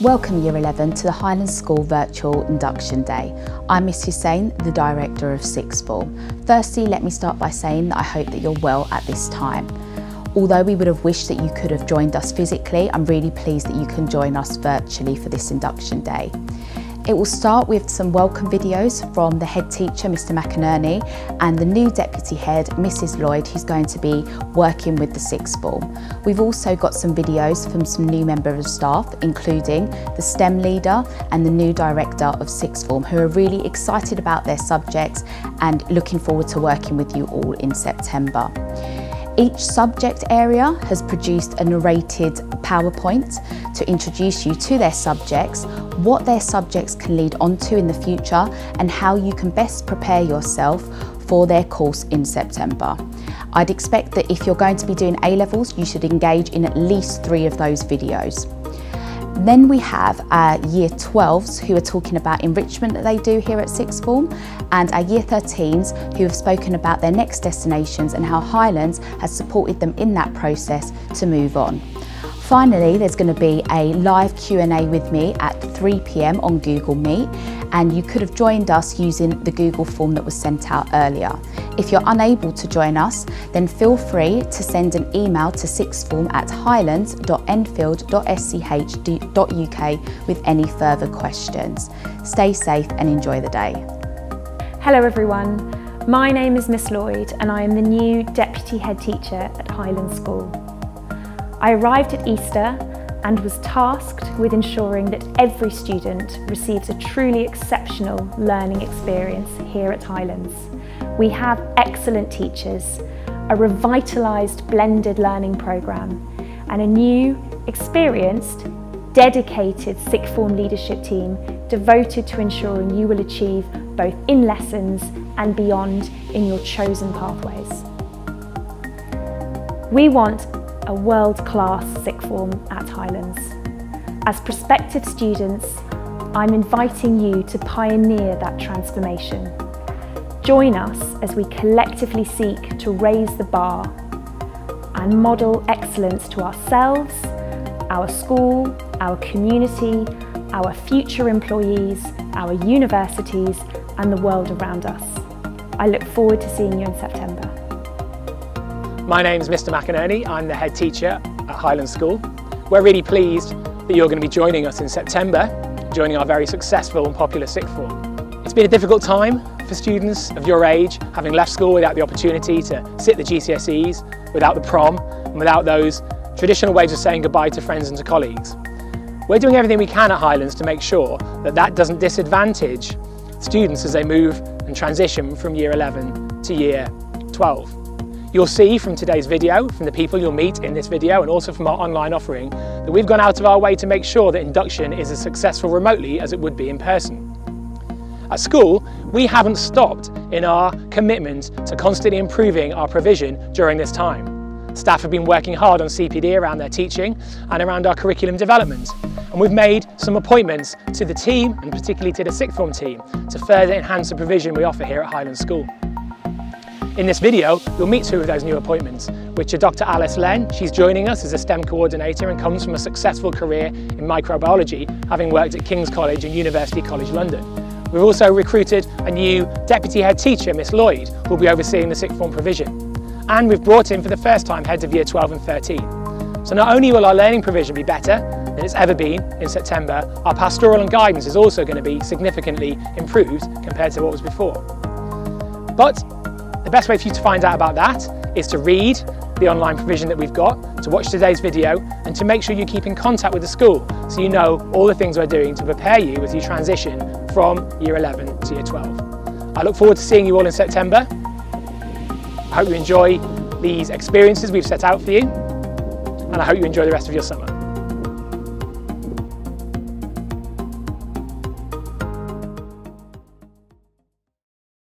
Welcome Year 11 to the Highlands School Virtual Induction Day. I'm Miss Hussain, the Director of Sixth Form. Firstly, let me start by saying that I hope that you're well at this time. Although we would have wished that you could have joined us physically, I'm really pleased that you can join us virtually for this induction day. It will start with some welcome videos from the head teacher, Mr McInerney, and the new deputy head, Mrs Lloyd, who's going to be working with the sixth form. We've also got some videos from some new members of staff, including the STEM leader and the new director of sixth form, who are really excited about their subjects and looking forward to working with you all in September. Each subject area has produced a narrated PowerPoint to introduce you to their subjects, what their subjects can lead on to in the future and how you can best prepare yourself for their course in September. I'd expect that if you're going to be doing A-levels, you should engage in at least three of those videos. Then we have our year 12s who are talking about enrichment that they do here at sixth form and our year 13s who have spoken about their next destinations and how Highlands has supported them in that process to move on. Finally, there's going to be a live Q&A with me at 3pm on Google Meet and you could have joined us using the Google form that was sent out earlier. If you're unable to join us, then feel free to send an email to sixthform at highlands.enfield.sch.uk with any further questions. Stay safe and enjoy the day. Hello everyone, my name is Miss Lloyd and I am the new Deputy Head Teacher at Highlands School. I arrived at Easter and was tasked with ensuring that every student receives a truly exceptional learning experience here at Highlands. We have excellent teachers, a revitalised blended learning programme and a new, experienced, dedicated sixth form leadership team devoted to ensuring you will achieve both in lessons and beyond in your chosen pathways. We want a world-class sixth form at Highlands. As prospective students, I'm inviting you to pioneer that transformation. Join us as we collectively seek to raise the bar and model excellence to ourselves, our school, our community, our future employees, our universities and the world around us. I look forward to seeing you in September. My name is Mr McInerney, I'm the head teacher at Highlands School. We're really pleased that you're going to be joining us in September, joining our very successful and popular sixth form. It's been a difficult time for students of your age, having left school without the opportunity to sit the GCSEs, without the prom, and without those traditional ways of saying goodbye to friends and to colleagues. We're doing everything we can at Highlands to make sure that that doesn't disadvantage students as they move and transition from year 11 to year 12. You'll see from today's video, from the people you'll meet in this video and also from our online offering, that we've gone out of our way to make sure that induction is as successful remotely as it would be in person. At school, we haven't stopped in our commitment to constantly improving our provision during this time. Staff have been working hard on CPD around their teaching and around our curriculum development. And we've made some appointments to the team, and particularly to the sixth form team, to further enhance the provision we offer here at Highlands School. In this video, you'll meet two of those new appointments, which are Dr Alice Len. She's joining us as a STEM coordinator and comes from a successful career in microbiology, having worked at King's College and University College London. We've also recruited a new deputy head teacher, Miss Lloyd, who will be overseeing the sixth form provision. And we've brought in for the first time heads of year 12 and 13. So not only will our learning provision be better than it's ever been in September, our pastoral and guidance is also going to be significantly improved compared to what was before. But the best way for you to find out about that is to read the online provision that we've got, to watch today's video and to make sure you keep in contact with the school so you know all the things we're doing to prepare you as you transition from year 11 to year 12. I look forward to seeing you all in September. I hope you enjoy these experiences we've set out for you and I hope you enjoy the rest of your summer.